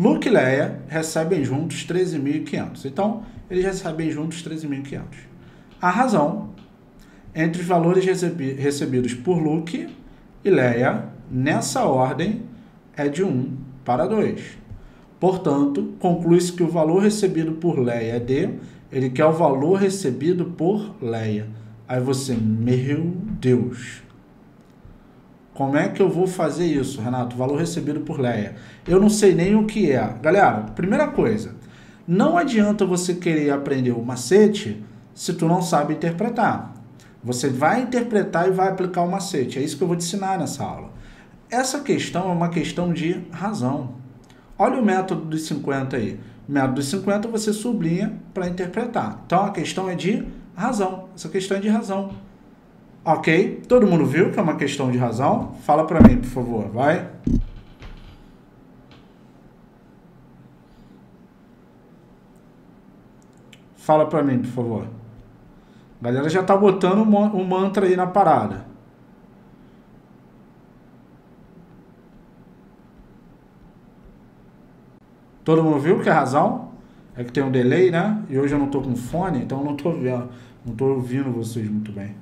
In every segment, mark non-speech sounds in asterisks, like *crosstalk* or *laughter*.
Luke e Leia recebem juntos 13.500. Então, eles recebem juntos 13.500. A razão entre os valores recebi recebidos por Luke e Leia, nessa ordem, é de 1 para 2. Portanto, conclui-se que o valor recebido por Leia é de, ele quer o valor recebido por Leia. Aí você, meu Deus, como é que eu vou fazer isso, Renato? Valor recebido por Leia. Eu não sei nem o que é. Galera, primeira coisa, não adianta você querer aprender o macete se tu não sabe interpretar. Você vai interpretar e vai aplicar o macete. É isso que eu vou te ensinar nessa aula. Essa questão é uma questão de razão. Olha o método dos 50 aí. O método dos 50 você sublinha para interpretar. Então a questão é de razão. Essa questão é de razão. Ok? Todo mundo viu que é uma questão de razão? Fala para mim, por favor. Vai. Fala para mim, por favor. A galera já tá botando um mantra aí na parada. Todo mundo viu que é razão? É que tem um delay, né? E hoje eu não tô com fone, então não tô vendo, não tô ouvindo vocês muito bem.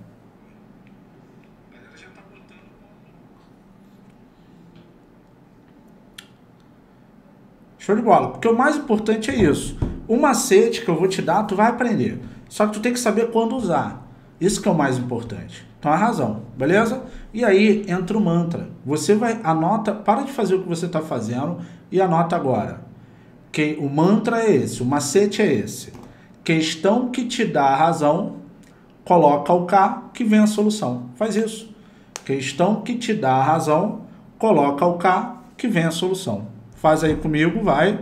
Show de bola. Porque o mais importante é isso. O macete que eu vou te dar, tu vai aprender. Só que tu tem que saber quando usar. Isso que é o mais importante. Então, a razão, beleza? E aí entra o mantra. Você vai, anota, para de fazer o que você está fazendo e anota agora. Que o mantra é esse, o macete é esse. Questão que te dá a razão, coloca o K que vem a solução. Faz isso. Questão que te dá a razão, coloca o K que vem a solução. Faz aí comigo, vai.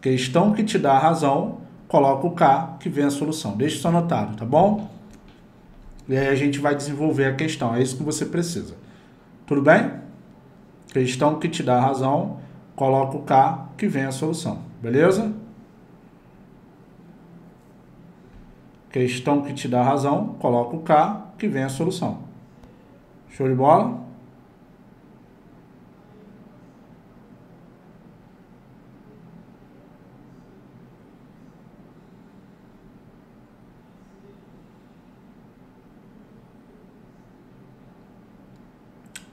Questão que te dá a razão, coloca o K que vem a solução. Deixa isso anotado, tá bom? E aí a gente vai desenvolver a questão. É isso que você precisa. Tudo bem? Questão que te dá a razão, coloca o K que vem a solução. Beleza? Questão que te dá a razão, coloca o K que vem a solução. Show de bola?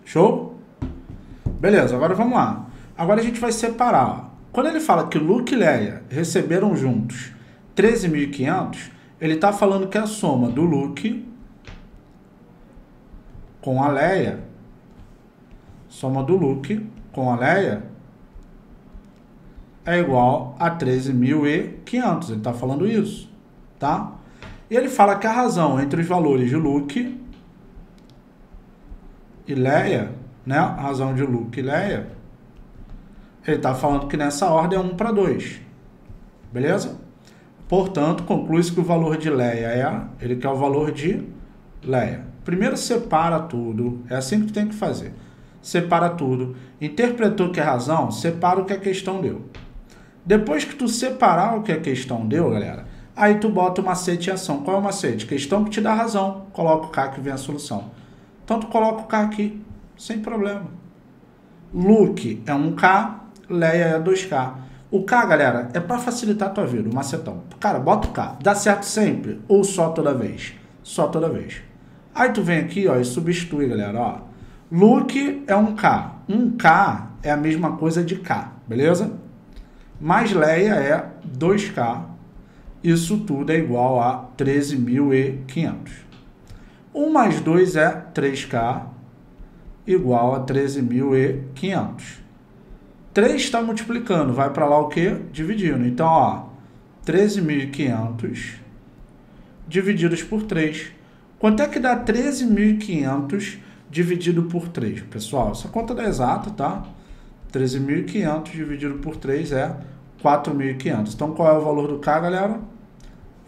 Show? Beleza, agora vamos lá. Agora a gente vai separar. Quando ele fala que Luke e Leia receberam juntos 13.500, ele está falando que a soma do Luke com a Leia, soma do Luke com a Leia, é igual a 13.500. Ele está falando isso, tá? E ele fala que a razão entre os valores de Luke e Leia, né? A razão de Luke e Leia, ele está falando que nessa ordem é 1 para 2. Beleza? Portanto, conclui-se que o valor de Leia é, ele quer o valor de Leia. Primeiro separa tudo, é assim que tu tem que fazer. Separa tudo. Interpretou que é razão, separa o que a questão deu. Depois que tu separar o que a questão deu, galera, aí tu bota o macete em ação. Qual é o macete? Questão que te dá razão. Coloca o K que vem a solução. Então tu coloca o K aqui, sem problema. Luke é 1K, Leia é 2K. O K, galera, é para facilitar a tua vida, o macetão. Cara, bota o K. Dá certo sempre ou só toda vez? Só toda vez. Aí tu vem aqui, ó, e substitui, galera, ó. Luke é 1K. 1K é a mesma coisa de K, beleza? Mais Leia é 2K. Isso tudo é igual a 13.500. 1 mais 2 é 3K, igual a 13.500. 3 está multiplicando, vai para lá o quê? Dividindo. Então, ó, 13.500 divididos por 3. Quanto é que dá 13.500 dividido por 3? Pessoal, essa conta dá exata, tá? 13.500 dividido por 3 é 4.500. Então, qual é o valor do K, galera?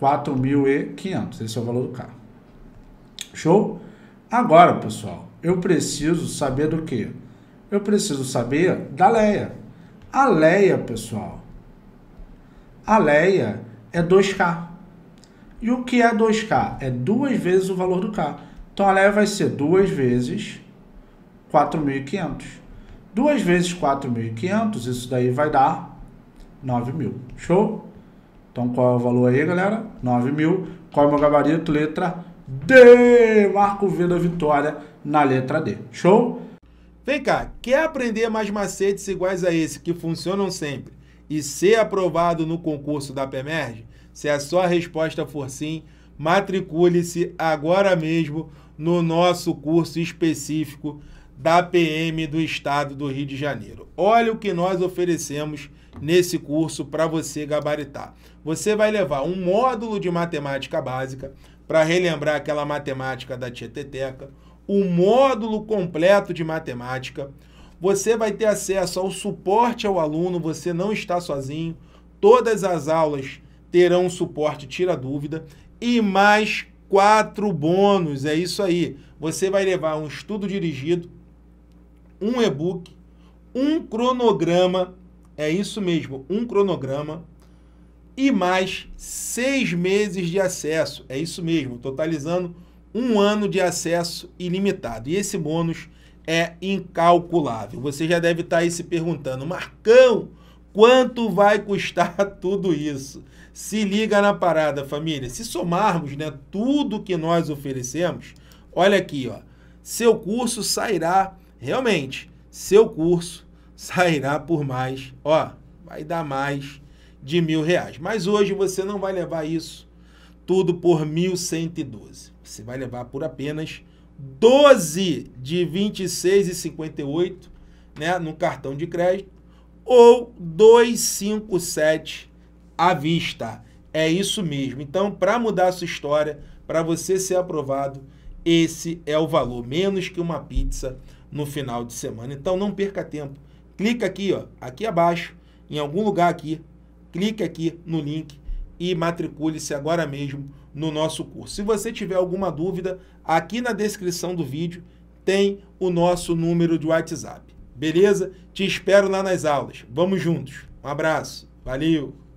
4.500. Esse é o valor do K. Show? Agora, pessoal, eu preciso saber do que? Eu preciso saber da Leia. A Leia, pessoal, a Leia é 2K. E o que é 2K? É duas vezes o valor do K. Então a Leia vai ser duas vezes 4.500. Duas vezes 4.500, isso daí vai dar 9 mil. Show? Então qual é o valor aí, galera? 9 mil. Qual é o meu gabarito? Letra D. Marco V da vitória na letra D. Show? Vem cá, quer aprender mais macetes iguais a esse que funcionam sempre e ser aprovado no concurso da PEMERG? Se a sua resposta for sim, matricule-se agora mesmo no nosso curso específico da PM do Estado do Rio de Janeiro. Olha o que nós oferecemos nesse curso para você gabaritar. Você vai levar um módulo de matemática básica para relembrar aquela matemática da Tieteteca, o módulo completo de matemática. Você vai ter acesso ao suporte ao aluno, você não está sozinho. Todas as aulas terão suporte tira dúvida e mais quatro bônus. É isso aí. Você vai levar um estudo dirigido, um e-book, um cronograma. É isso mesmo, um cronograma e mais seis meses de acesso. É isso mesmo, totalizando um ano de acesso ilimitado. E esse bônus é incalculável. Você já deve estar aí se perguntando, Marcão, quanto vai custar *laughs* tudo isso? Se liga na parada, família. Se somarmos né, tudo que nós oferecemos, olha aqui, ó, seu curso sairá, realmente, seu curso sairá por mais, ó, vai dar mais de mil reais. Mas hoje você não vai levar isso tudo por 1.112. Você vai levar por apenas 12 de 26,58 né, no cartão de crédito ou 257 à vista. É isso mesmo. Então, para mudar a sua história, para você ser aprovado, esse é o valor, menos que uma pizza no final de semana. Então, não perca tempo. Clica aqui, ó, aqui abaixo, em algum lugar aqui, clique aqui no link e matricule-se agora mesmo no nosso curso. Se você tiver alguma dúvida, aqui na descrição do vídeo tem o nosso número de WhatsApp. Beleza? Te espero lá nas aulas. Vamos juntos. Um abraço. Valeu!